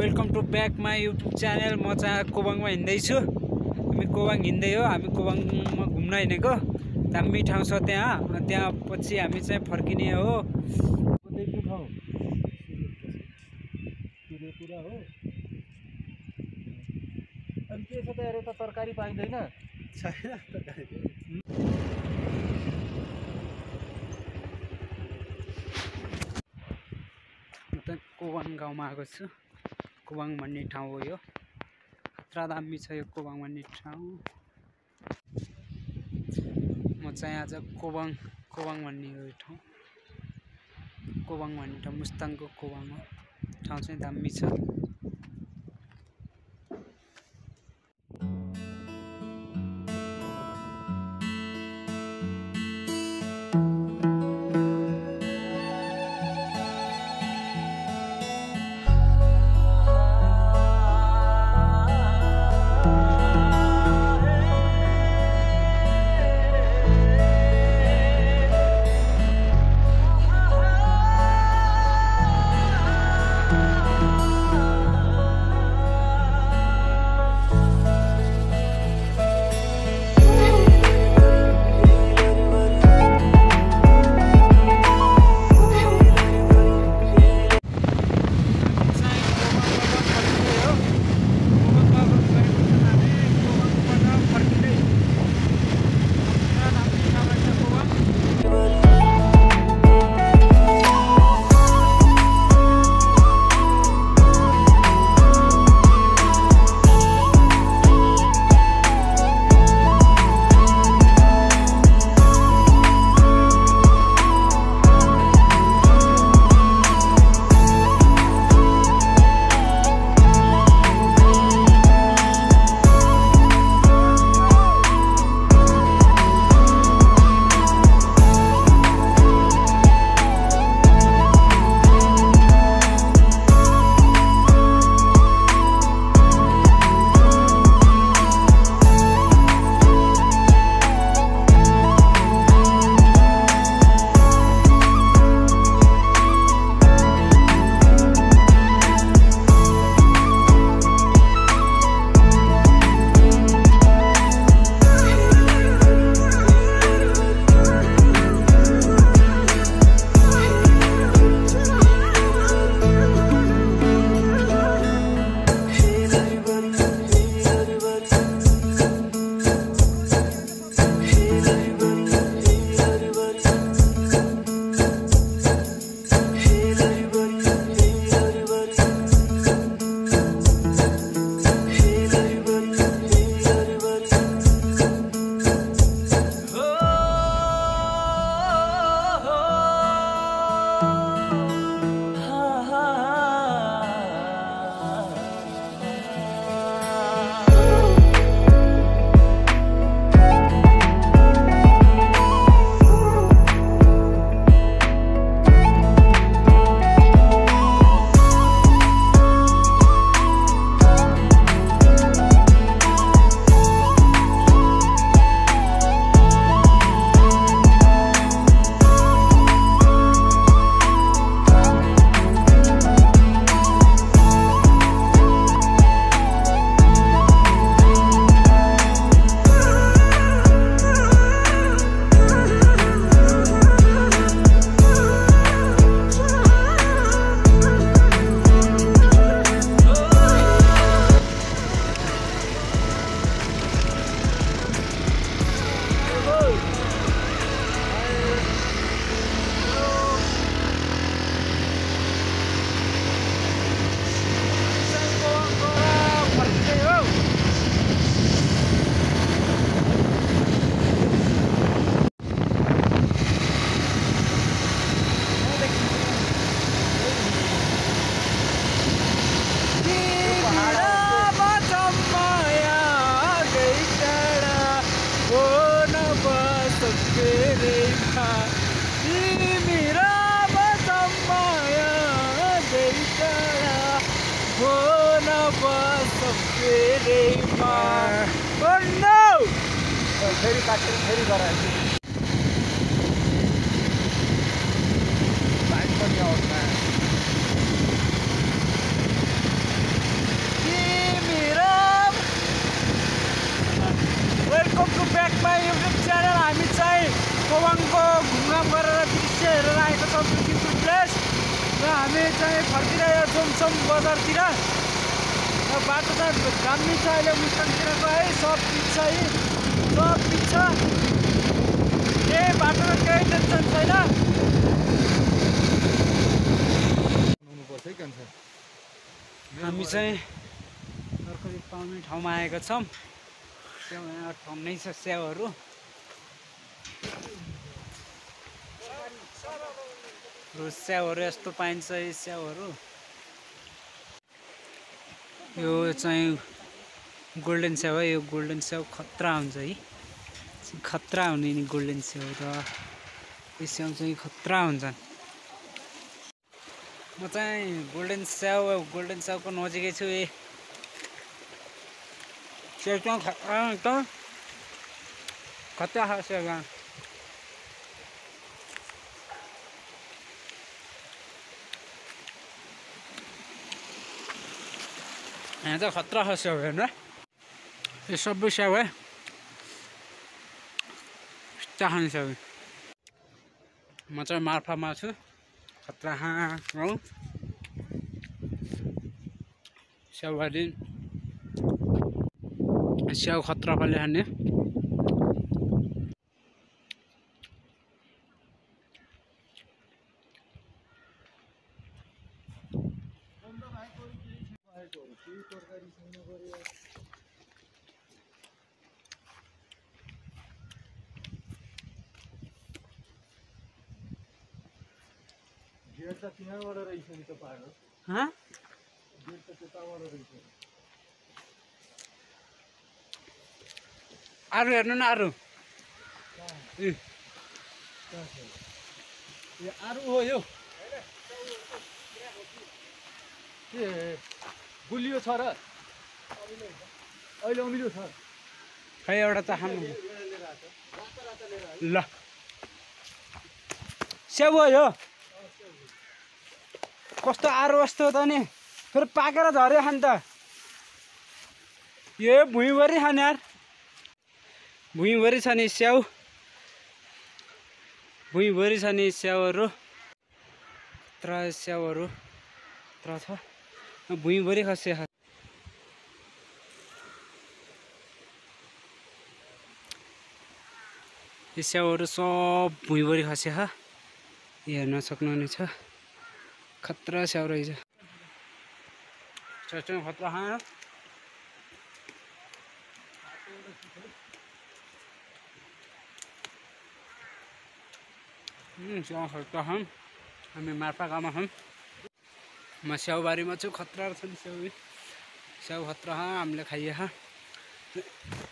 Welcome to back my YouTube channel. म चाहिँ कोबाङमा हिँड्दैछु। हामी कोबाङ हिँड्दै हो। हामी कोबाङमा घुम्न हिँडेको। दामी ठाउँ छ त्यहाँ। त्यहाँ पछि हामी चाहिँ फर्किने हो। अनि के छ त यार यता तरकारी। पाइँदैन कोबाङ गाउँमा आएको छु। कोबाङ भन्ने ठाउँ हो यो। खतरा दामी छ यो कोबाङ भन्ने ठाउँ। म चाहिँ आज कोबाङ कोबाङ भन्ने यो ठाउँ। कोबाङ भन्ने ठाउँ मुस्ताङको कोबाङ हो। ठाउँ चाहिँ दामी छ। काटेर फेरि गराएछु लाइट पनि आउँछ welcome to back my YouTube channel हामी चाहिँ कोवाङको घुमघाम गरेर दृश्य हेरेर आएको छौँ ब्युटिफुल प्लेस र हामी चाहिँ फर्किरहेको जोमसोम बजारतिर। र बाटो चाहिँ दामी छ अहिले निस्कनतिरको है सब चिज चाहिँ है सब पिच छ केही बाटोमा केही टेन्सन छैन हामी चाहिँ तरकारी पाउने ठाउँमा आएका छौँ। स्याउ यहाँ ठाउँ नै छ स्याउहरू। स्याउहरू यस्तो पाइन्छ स्याउहरू। यो चाहिँ गोल्डन स्याउ है यो गोल्डन स्याउ खतरा हुन्छ है। खतरा हुने नि गोल्डन स्याउ र यो स्याउ चाहिँ खतरा हुन्छन् म चाहिँ गोल्डन स्याउ गोल्डन स्याउको नजिकै छु ए। स्याउ चाहिँ खतरा एकदम खतरा छ स्याउ यहाँ यहाँ चाहिँ खतरा छ स्याउ हेर्नु यो सबै स्याउ है चाहने स्याउ म चाहिँ मार्फामा छु खतरा गाउँ स्याउबारी स्याउ खतरा खाने गेट त त्यहाँबाट रहेछ नि त पाहाड हँ? हेर्नु न ए. आरु हो यो. के गुलियो छ र अहिले अमिलो छ खै एउटा त खानु ल। स्याउ हो यो। कस्तो आरो त नि? फेरि पाकेर झऱ्यो खाने त। यो भुइँभरि खाने यार। भुइँभरि छ नि स्याउ। भुइँभरि छ नि स्याउहरू। तर स्याउहरू। तर छ। भुइँभरि खस्यो स्याउहरू सब भुइँभरि खस्यो हेर्न सक्नुहुनेछ। खतरा स्याउ रहेछ चट्टै खतरा खाना स्याउ खतरा खाऊँ हामी मार्फा गाउँमा खाऊँ म स्याउबारीमा छु खतरा छ नि स्याउ स्याउ खतरा खा हामीले खाइए खा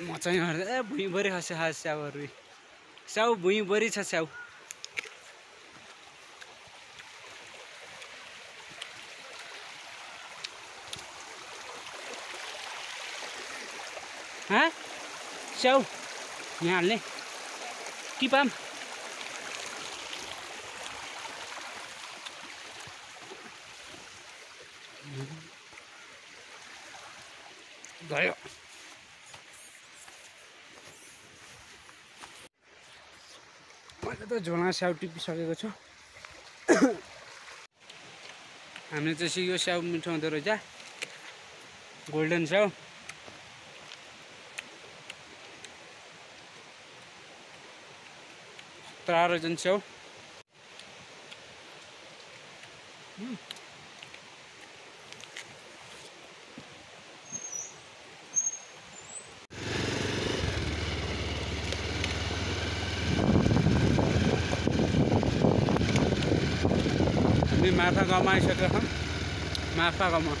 म चाहिँ हेर्दा ए भुइँभरि खस्यो खा स्याउहरू स्याउ भुइँभरि छ स्याउ हँ स्याउ यहाँ हाल्ने कि पाम भयो मैले त झोला स्याउ टिपिसकेको छु हामीले चाहिँ सिक्यो स्याउ मिठो हुँदो रहेछ गोल्डन स्याउ सत्र रहेछन् स्याउ हामी मार्फा गाउँमा आइसकेका छौँ मार्फा गाउँमा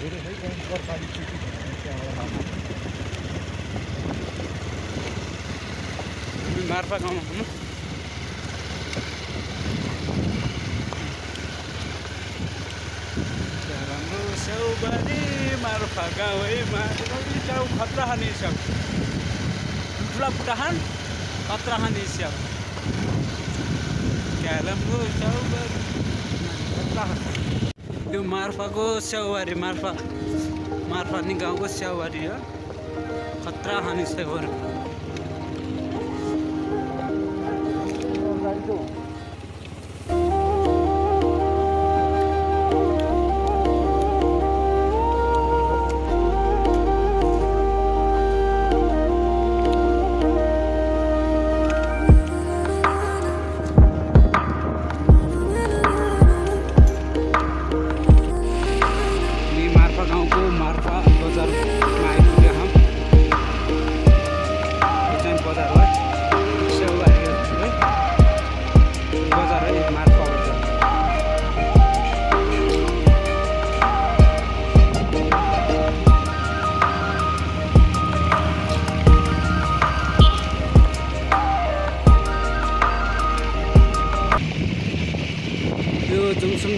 धेरै है कहीँ सरकारी चिठी त्यहाँबाट हामी मार्फा गाउँमा हुनु राम्रो स्याउबारी मार्फा गाउँ है खतरा खाने स्याउ। मार्फाको नि गाउँको स्याउबारी हो। खतरा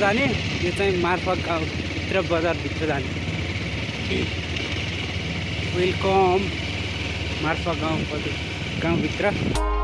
जाने यो चाहिँ मार्फत गाउँभित्र बजारभित्र जाने। वेलकम मार्फा गाउँ गाउँभित्र।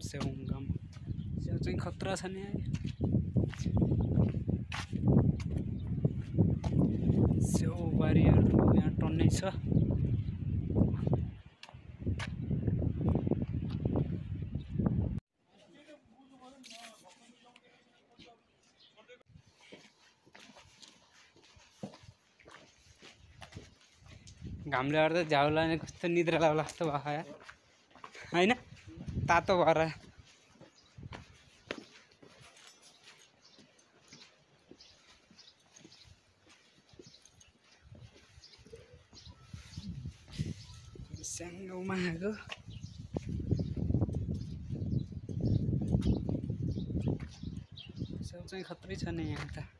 आएका छौँ स्याउङ गाउँमा स्याउ चाहिँ खतरा छ नि स्याउ बारीहरू यहाँ टन्नै छ घामले गर्दा झ्याउ लाग्ने कस्तो निद्रा लाग्ला जस्तो भएको यार होइन तातो भएर स्याङ्गाउमा आएको सब चाहिँ खत्रै छ नि यहाँ त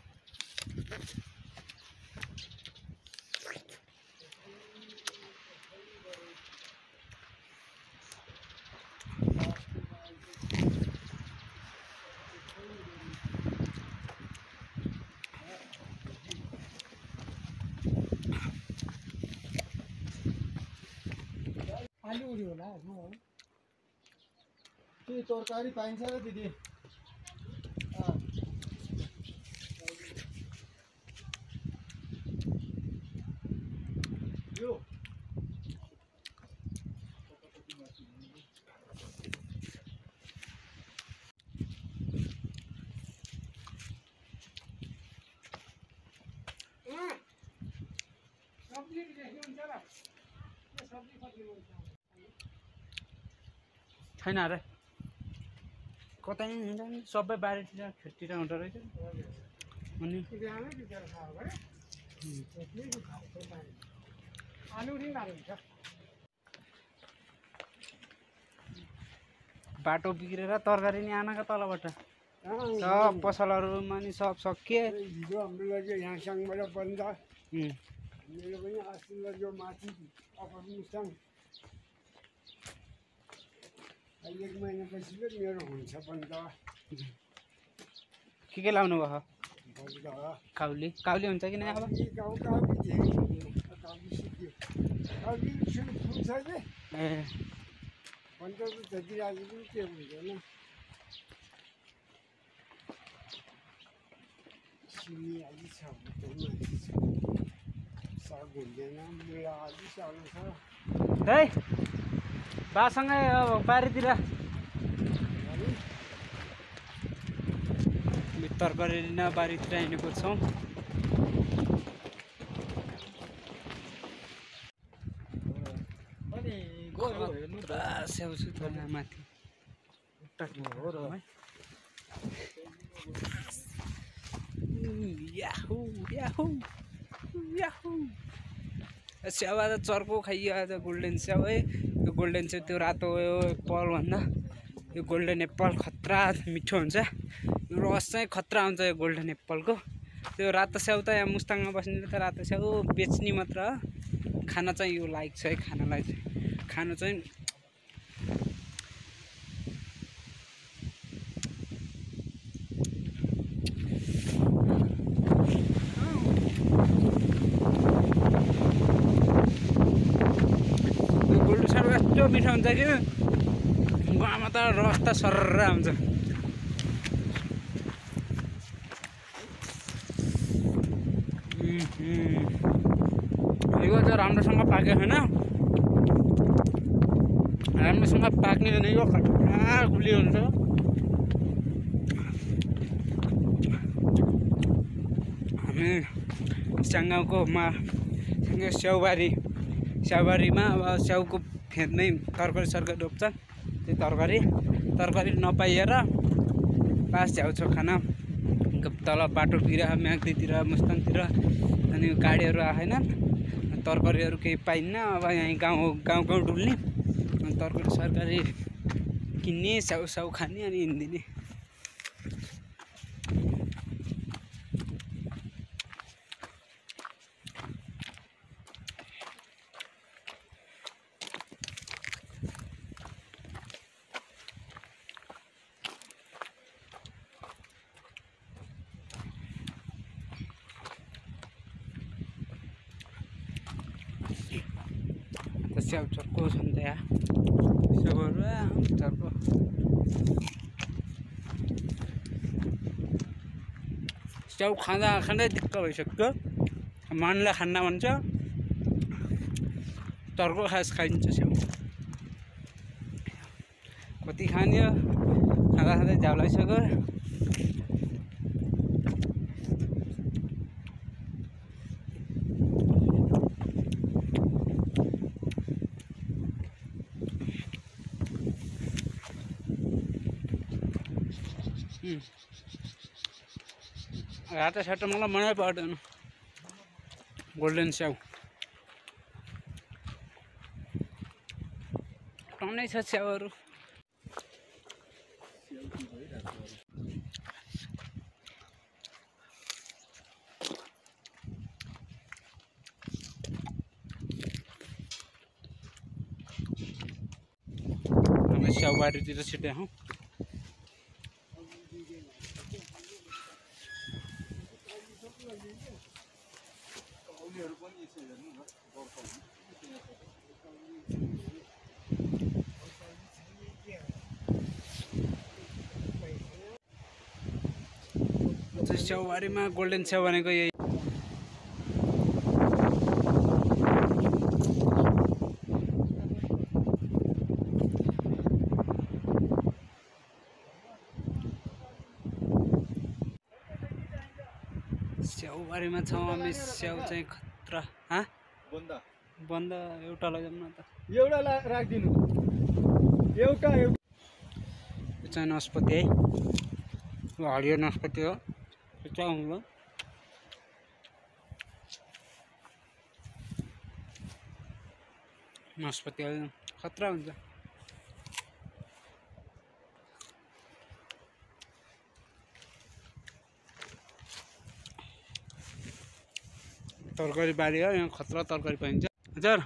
आलु उड्यो होला हेर्नु हो। के तरकारी पाइन्छ दिदी। छैन अरे। कतै नि हुन्छ नि सबै बारीतिर खेततिर हुँदो रहेछ। अनि? बाटो बिग्रेर तरकारी नि आनका तलबाट। सब पसलहरूमा नि सब सकिए। हिजो हाम्रो यहाँसँगबाट बन्द। मेरो पनि अस्ति जो माथि अप्पर मुस्ताङ अहिले एक महिनापछि पो मेरो हुन्छ बन्द के के लाउनु भयो बन्द काउली काउली हुन्छ कि नै अब यी गाउँ काउली धेरै काउली सिक्यो काउली सुरु फुल्छ कि ए। बन्द त जति राखेको पनि के हुँदैन सिमी अलि छ है? बासँगै अब बारीतिर। तरकारी लिन बारीतिर हिँडेको छौँ। अनि गयो हेर्नु पुरा स्याउ छु त माथि। याहु याहु। स्याउ आज चर्को खाइयो आज गोल्डन स्याउ है यो गोल्डन चाहिँ त्यो रातो यो एप्पलभन्दा यो गोल्डन एप्पल खतरा मिठो हुन्छ यो रस चाहिँ खतरा हुन्छ यो गोल्डन एप्पलको त्यो रातो स्याउ त यहाँ मुस्ताङमा बस्नेले त रातो स्याउ बेच्ने मात्र हो खान चाहिँ यो लायक छ है खानलाई चाहिँ खानु चाहिँ यो गोल्डु साह्रो यस्तो मिठो हुन्छ कि गुवामा त रस त सर्र हुन्छ यो चाहिँ राम्रोसँग पाकेको छैन राम्रोसँग पाक्ने भने यो खतरा गुलियो हुन्छ? हामी स्याङ्गाउँको मा सँगै स्याउबारी स्याउबारीमा अब स्याउको फेदमै तरकारी सरकारी रोप्छ त्यो तरकारी तरकारी नपाइएर पास झ्याउँछ खान तल बाटोतिर म्याग्दीतिर मुस्ताङतिर अनि गाडीहरू आएन तरकारीहरू केही पाइन्न अब यहाँ गाउँ गाउँ गाउँ डुल्ने अनि तरकारी सरकारी किन्ने स्याउ स्याउ खाने अनि हिँडिदिने त स्याउ चर्को छ नि त यहाँ स्याउहरू आ, चर्को स्याउ खाँदा खाँदै दिक्क भइसक्यो मनलाई खान्न भन्छ। चर्को खास खाइन्छ स्याउ। कति खाने? खाँदा खाँदै झ्याउ लागिसक्यो रातो साटो मलाई मनै पर्दैन। गोल्डन स्याउ टन्नै छ स्याउहरू स्याउबारीतिर छिट्याए स्याउबारीमा गोल्डन स्याउ भनेको यही। स्याउबारीमा छौँ हामी स्याउ चाहिँ खतरा हाँ? बन्द। एउटा लैजाउँ न त। एउटा राखिदिनु। एउटा एउटा। यो चाहिँ नास्पति है। हरियो नास्पति हो। यो चाहिँ अम्लो हो खतरा हुन्छ तरकारी बारी हो यहाँ खतरा तरकारी पाइन्छ हजुर